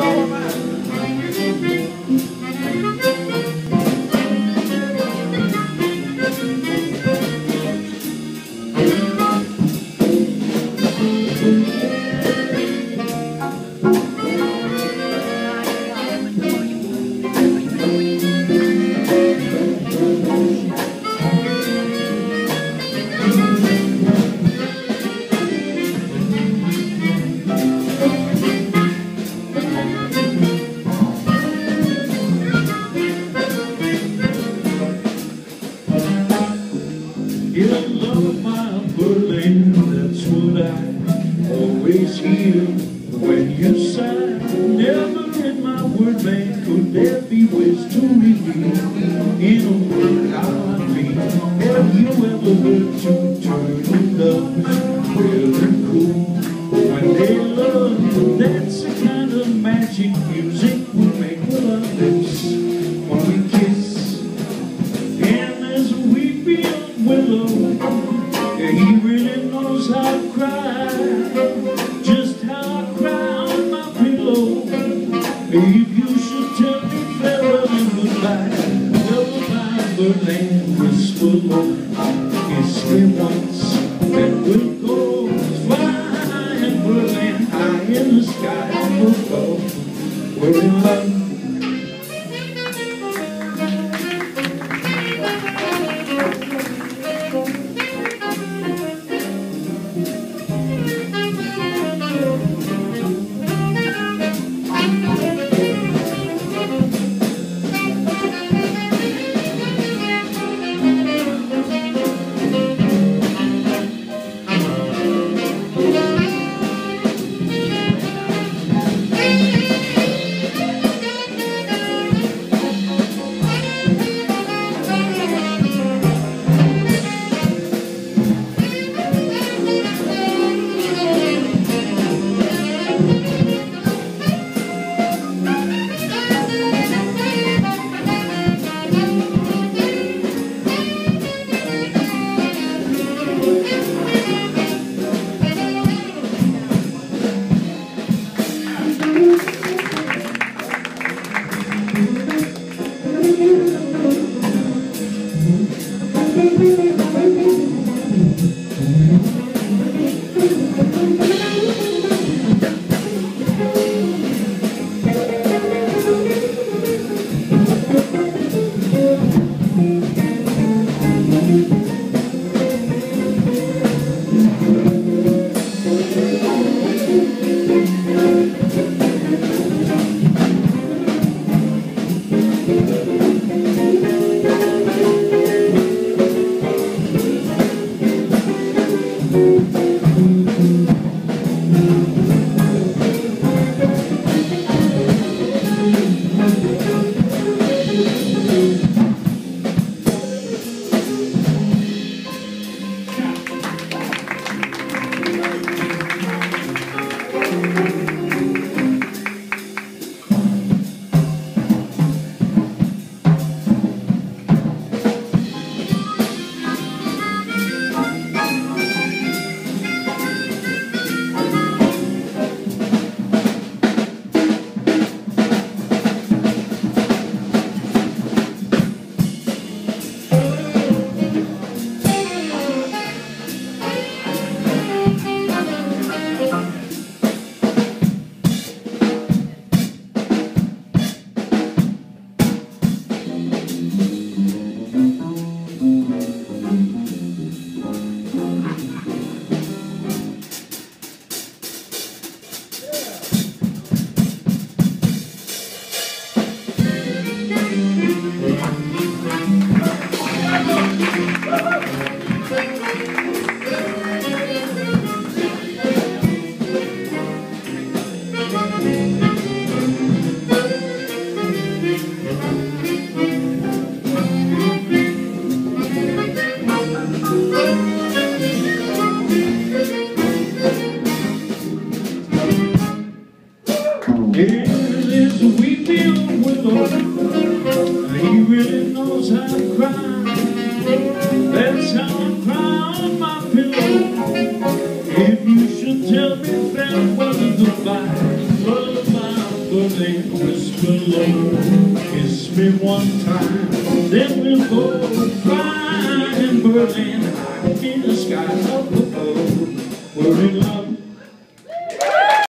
go around. love my Berlin, that's what I always hear when you sigh. Never in my word bank could there be ways to reveal in a word I mean. Have you ever heard two turtle doves, well and cool, when they love, that's the kind of magic alone and He really knows how to cry Just how I cry on my pillow. If you should tell me farewell and goodbye, like Lullaby the land is full of History once that will go Flying Berlin high in the sky. Above We're in love Here is a weepy old willow. He really knows how to cry. That's how I cry on my pillow. If you should tell me farewell goodbye, lullaby, but then whisper low. Kiss me one time, then we'll go fly in Berlin, in the sky up above. We're in love.